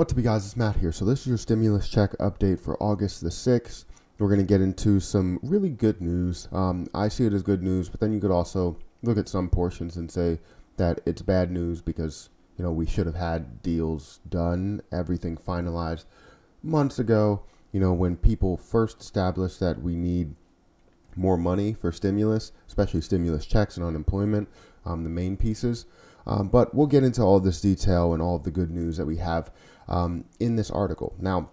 What's up, guys? It's Matt here. So, this is your stimulus check update for August the 6th. We're going to get into some really good news. Um, I see it as good news, but then you could also look at some portions and say that it's bad news because, you know, we should have had deals done, everything finalized months ago. You know, when people first established that we need more money for stimulus, especially stimulus checks and unemployment, um, the main pieces. Um, but we'll get into all this detail and all of the good news that we have um, in this article. Now,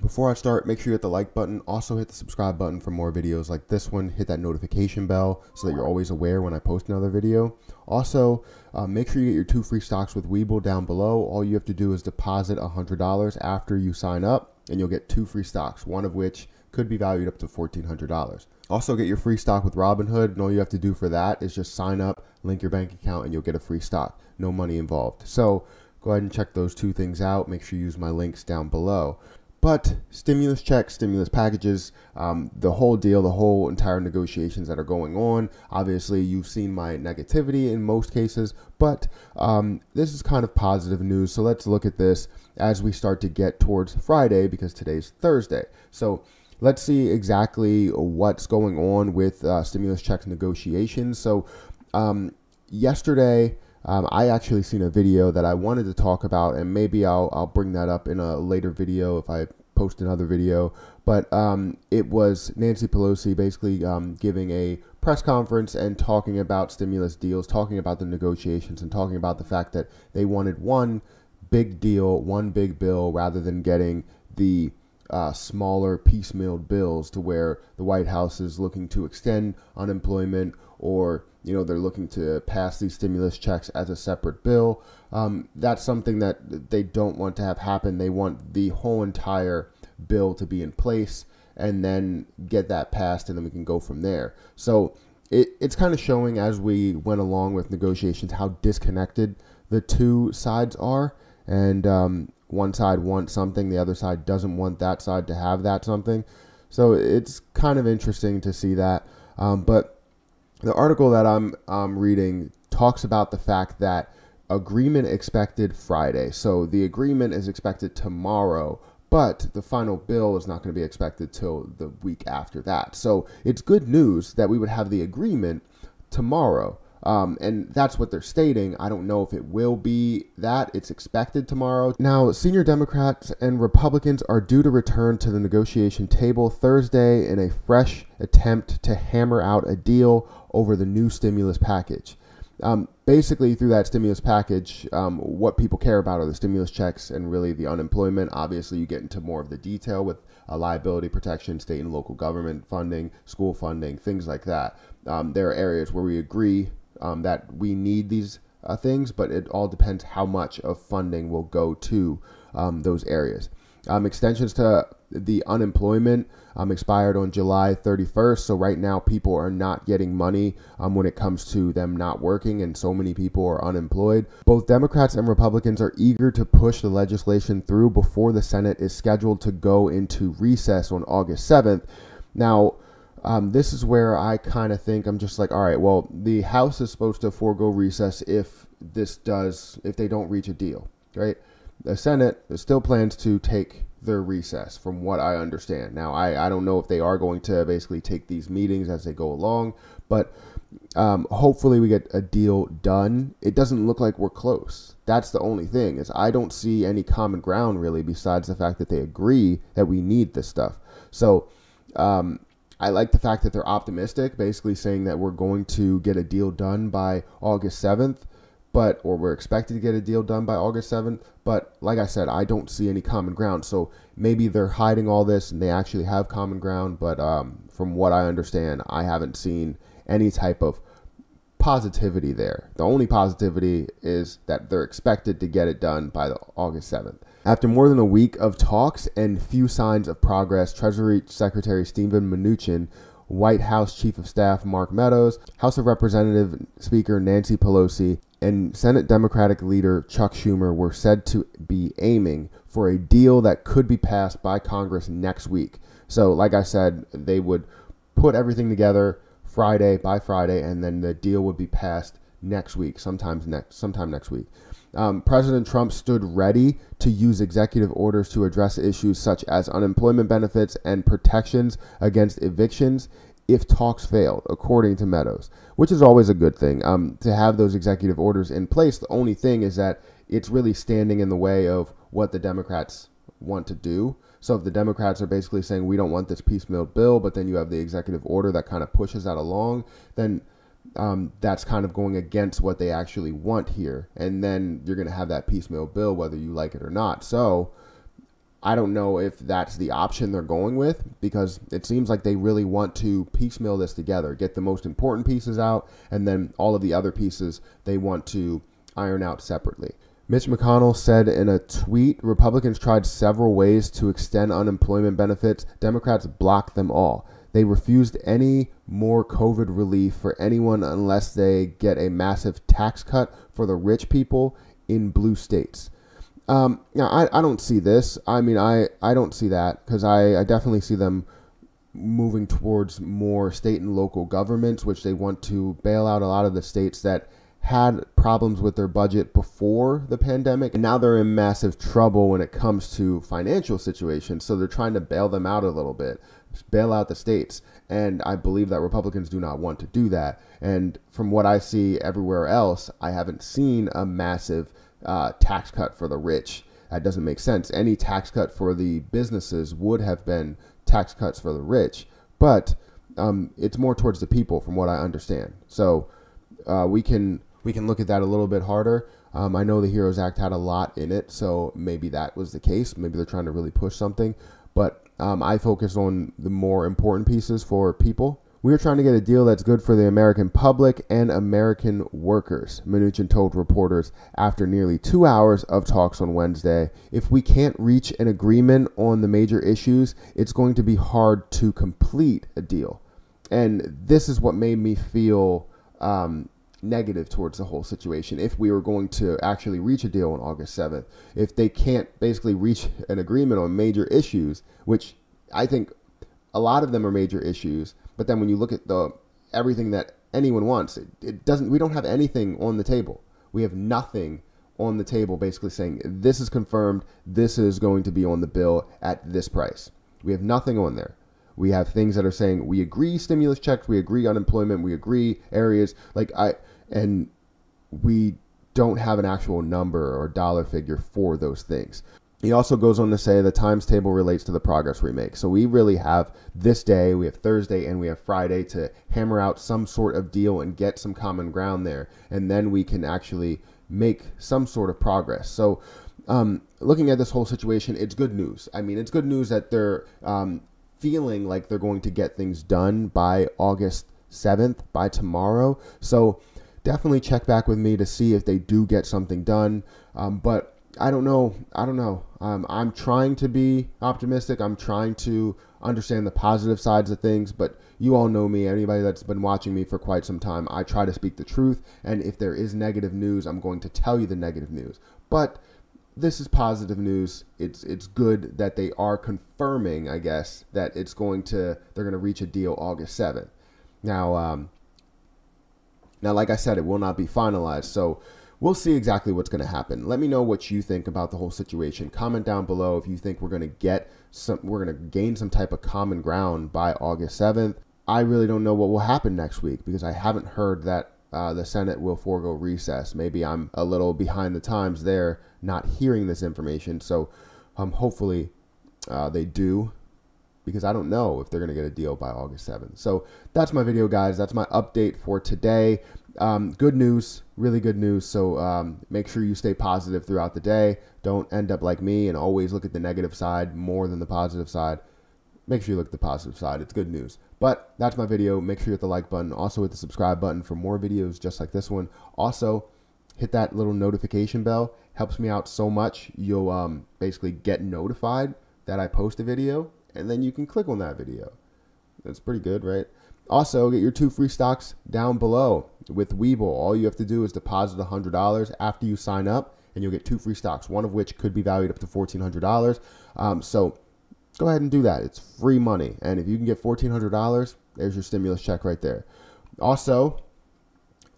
before I start, make sure you hit the like button. Also, hit the subscribe button for more videos like this one. Hit that notification bell so that you're always aware when I post another video. Also, uh, make sure you get your two free stocks with Webull down below. All you have to do is deposit $100 after you sign up, and you'll get two free stocks, one of which could be valued up to $1,400. Also, get your free stock with Robinhood, and all you have to do for that is just sign up, link your bank account, and you'll get a free stock. No money involved. So, go ahead and check those two things out. Make sure you use my links down below. But stimulus checks, stimulus packages, um, the whole deal, the whole entire negotiations that are going on. Obviously, you've seen my negativity in most cases, but um, this is kind of positive news. So let's look at this as we start to get towards Friday because today's Thursday. So let's see exactly what's going on with uh, stimulus checks negotiations. So um, yesterday, um, I actually seen a video that I wanted to talk about, and maybe I'll, I'll bring that up in a later video if I post another video. But um, it was Nancy Pelosi basically um, giving a press conference and talking about stimulus deals, talking about the negotiations, and talking about the fact that they wanted one big deal, one big bill, rather than getting the uh, smaller piecemealed bills to where the White House is looking to extend unemployment or you know they're looking to pass these stimulus checks as a separate bill. Um, that's something that they don't want to have happen. They want the whole entire bill to be in place and then get that passed, and then we can go from there. So it, it's kind of showing as we went along with negotiations how disconnected the two sides are, and um, one side wants something, the other side doesn't want that side to have that something. So it's kind of interesting to see that. Um, but the article that I'm um, reading talks about the fact that agreement expected Friday. So the agreement is expected tomorrow, but the final bill is not going to be expected till the week after that. So it's good news that we would have the agreement tomorrow. Um, and that's what they're stating. I don't know if it will be that. It's expected tomorrow. Now, senior Democrats and Republicans are due to return to the negotiation table Thursday in a fresh attempt to hammer out a deal over the new stimulus package. Um, basically, through that stimulus package, um, what people care about are the stimulus checks and really the unemployment. Obviously, you get into more of the detail with uh, liability protection, state and local government funding, school funding, things like that. Um, there are areas where we agree um, that we need these uh, things, but it all depends how much of funding will go to um, those areas. Um, extensions to the unemployment um, expired on July 31st. So right now, people are not getting money um, when it comes to them not working, and so many people are unemployed. Both Democrats and Republicans are eager to push the legislation through before the Senate is scheduled to go into recess on August 7th. Now, um, this is where I kind of think I'm just like, all right, well, the House is supposed to forego recess if this does, if they don't reach a deal, right? The Senate still plans to take their recess, from what I understand. Now, I, I don't know if they are going to basically take these meetings as they go along, but um, hopefully we get a deal done. It doesn't look like we're close. That's the only thing is I don't see any common ground really, besides the fact that they agree that we need this stuff. So. Um, I like the fact that they're optimistic, basically saying that we're going to get a deal done by August 7th, but or we're expected to get a deal done by August 7th. But like I said, I don't see any common ground. So maybe they're hiding all this and they actually have common ground. But um, from what I understand, I haven't seen any type of positivity there. The only positivity is that they're expected to get it done by the August 7th. After more than a week of talks and few signs of progress, Treasury Secretary Steven Mnuchin, White House Chief of Staff Mark Meadows, House of Representative Speaker Nancy Pelosi, and Senate Democratic leader Chuck Schumer were said to be aiming for a deal that could be passed by Congress next week. So, like I said, they would put everything together Friday by Friday, and then the deal would be passed next week, sometimes next, sometime next week. Um, President Trump stood ready to use executive orders to address issues such as unemployment benefits and protections against evictions if talks failed, according to Meadows, which is always a good thing. Um, to have those executive orders in place, the only thing is that it's really standing in the way of what the Democrats want to do. So if the Democrats are basically saying we don't want this piecemeal bill, but then you have the executive order that kind of pushes that along, then um, that's kind of going against what they actually want here. And then you're going to have that piecemeal bill, whether you like it or not. So I don't know if that's the option they're going with because it seems like they really want to piecemeal this together, get the most important pieces out, and then all of the other pieces they want to iron out separately. Mitch McConnell said in a tweet Republicans tried several ways to extend unemployment benefits. Democrats blocked them all. They refused any more COVID relief for anyone unless they get a massive tax cut for the rich people in blue states. Um, now, I, I don't see this. I mean, I, I don't see that because I, I definitely see them moving towards more state and local governments, which they want to bail out a lot of the states that had problems with their budget before the pandemic and now they're in massive trouble when it comes to financial situations so they're trying to bail them out a little bit bail out the states and i believe that republicans do not want to do that and from what i see everywhere else i haven't seen a massive uh, tax cut for the rich that doesn't make sense any tax cut for the businesses would have been tax cuts for the rich but um, it's more towards the people from what i understand so uh, we can we can look at that a little bit harder. Um, I know the Heroes Act had a lot in it, so maybe that was the case. Maybe they're trying to really push something. But um, I focus on the more important pieces for people. We are trying to get a deal that's good for the American public and American workers, Mnuchin told reporters after nearly two hours of talks on Wednesday. If we can't reach an agreement on the major issues, it's going to be hard to complete a deal. And this is what made me feel um, negative towards the whole situation if we were going to actually reach a deal on August 7th. If they can't basically reach an agreement on major issues, which I think a lot of them are major issues, but then when you look at the everything that anyone wants, it, it doesn't we don't have anything on the table. We have nothing on the table basically saying this is confirmed, this is going to be on the bill at this price. We have nothing on there. We have things that are saying we agree stimulus checks, we agree unemployment, we agree areas like I and we don't have an actual number or dollar figure for those things. He also goes on to say the times table relates to the progress we make. So we really have this day, we have Thursday, and we have Friday to hammer out some sort of deal and get some common ground there. And then we can actually make some sort of progress. So, um, looking at this whole situation, it's good news. I mean, it's good news that they're um, feeling like they're going to get things done by August 7th, by tomorrow. So, definitely check back with me to see if they do get something done. Um, but I don't know. I don't know. Um, I'm trying to be optimistic. I'm trying to understand the positive sides of things. But you all know me. Anybody that's been watching me for quite some time, I try to speak the truth. And if there is negative news, I'm going to tell you the negative news. But this is positive news. It's it's good that they are confirming, I guess, that it's going to they're going to reach a deal August 7th. Now, um, now, like I said, it will not be finalized. So we'll see exactly what's going to happen. Let me know what you think about the whole situation. Comment down below if you think we're going to get some, we're going to gain some type of common ground by August 7th. I really don't know what will happen next week because I haven't heard that uh, the Senate will forego recess. Maybe I'm a little behind the times there, not hearing this information. So um, hopefully uh, they do because I don't know if they're going to get a deal by August 7th. So that's my video, guys. That's my update for today. Um, good news, really good news. So um, make sure you stay positive throughout the day. Don't end up like me and always look at the negative side more than the positive side. Make sure you look at the positive side. It's good news. But that's my video. Make sure you hit the like button. Also hit the subscribe button for more videos just like this one. Also, hit that little notification bell. Helps me out so much. You'll um, basically get notified that I post a video and then you can click on that video. That's pretty good, right? Also, get your two free stocks down below with Webull. All you have to do is deposit $100 after you sign up, and you'll get two free stocks, one of which could be valued up to $1,400. Um, so go ahead and do that. It's free money. And if you can get $1,400, there's your stimulus check right there. Also,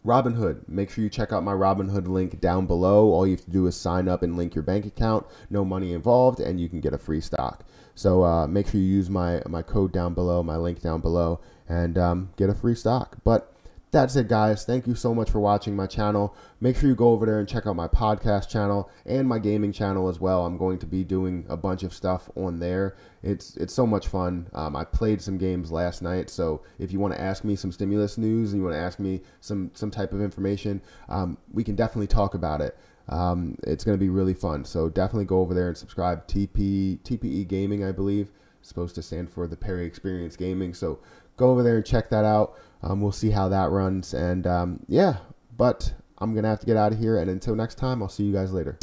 Robinhood. Make sure you check out my Robinhood link down below. All you have to do is sign up and link your bank account. No money involved, and you can get a free stock. So uh, make sure you use my my code down below, my link down below, and um, get a free stock. But that's it, guys. Thank you so much for watching my channel. Make sure you go over there and check out my podcast channel and my gaming channel as well. I'm going to be doing a bunch of stuff on there. It's it's so much fun. Um, I played some games last night, so if you want to ask me some stimulus news and you want to ask me some some type of information, um, we can definitely talk about it. Um, it's going to be really fun. So definitely go over there and subscribe. TP TPE Gaming, I believe, supposed to stand for the Perry Experience Gaming. So go over there and check that out. Um, we'll see how that runs. And um, yeah, but I'm going to have to get out of here. And until next time, I'll see you guys later.